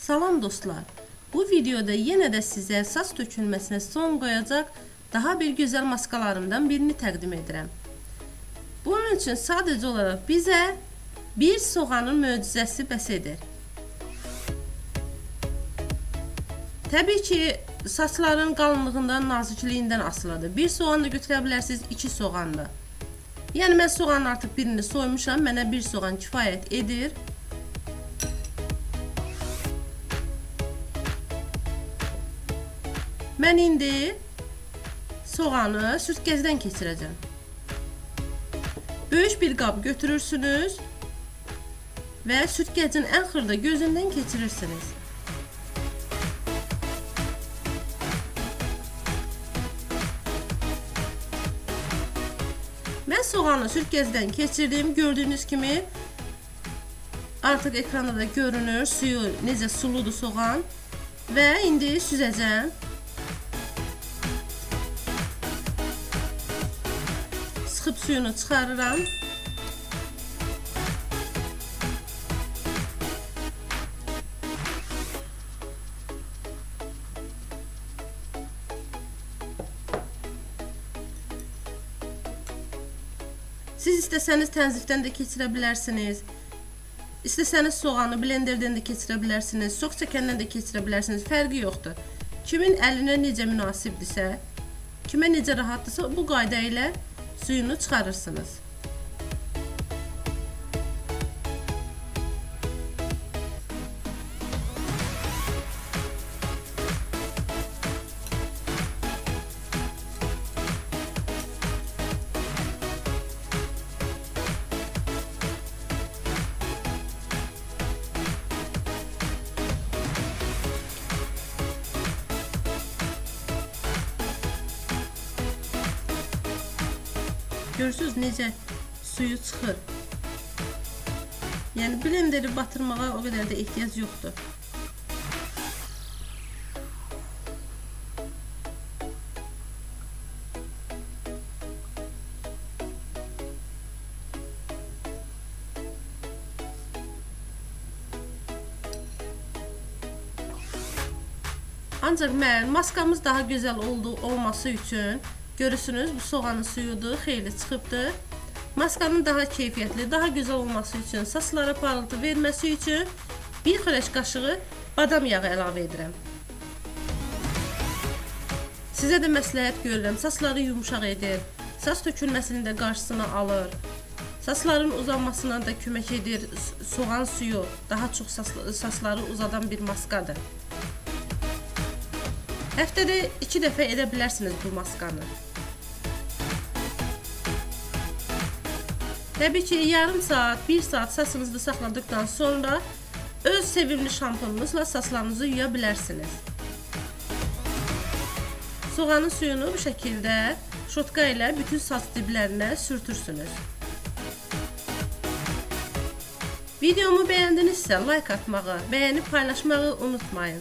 Salam dostlar. Bu videoda yenə də sizə saç tökülməsinə son qoyacaq daha bir gözəl maskalarımdan birini təqdim edirəm. Bunun üçün sadəcə olaraq bizə bir soğanın möcüzəsi bəs edir. Təbii ki, saçların qalınlığından, nazikliyindən asılıdır. Bir soğan da götürə bilərsiniz, iki soğan da. Yəni mən soğanın artıq birini soymuşam, mənə bir soğan kifayət edir. Mən indi soğanı sürtgəcdən keçirəcəm. Böyük bir qab götürürsünüz və sürtgəcin ən xırda gözündən keçirirsiniz. Mən soğanı sürtgəcdən keçirdim. Gördüyünüz kimi artıq ekranda da görünür suyu necə suludur soğan və indi süzəcəm. Sıxıb suyunu çıxarıram. Siz istəsəniz tənzifdən də keçirə bilərsiniz. İstəsəniz soğanı blenderdən də keçirə bilərsiniz. Sok çəkəndən də keçirə bilərsiniz. Fərqi yoxdur. Kimin əlinə necə münasibdirsə, kimə necə rahatdırsa bu qayda ilə suyunu çıxarırsınız. Görürsüz necə suyu çıxır. Yəni blenderi batırmağa o qədər də ehtiyac yoxdur. Ancaq mən maskamız daha gözəl oldu olması üçün Görürsünüz bu soğanın suyudur, xeyli çıxıbdır. Maskanın daha keyfiyyətli, daha gözəl olması üçün, saçlara parıltı verməsi üçün bir xörək qaşığı badam yağı əlavə edirəm. Sizə də məsləhət görürəm, saçları yumuşaq edir, saç tökülməsinin də qarşısını alır. Saçların uzanmasına da kömək edir. Soğan suyu daha çox saçları uzadan bir maskadır. Həftədə 2 dəfə edə bilərsiniz bu maskanı. Təbii ki, yarım saat, 1 saat saçınızda saxladıqdan sonra öz sevimli şampununuzla saçlarınızı yuya bilərsiniz. Soğanın suyunu bu şəkildə şotka ilə bütün saç diblərinə sürtürsünüz. Videomu bəyəndinizsə like atmağı, bəyənib paylaşmağı unutmayın.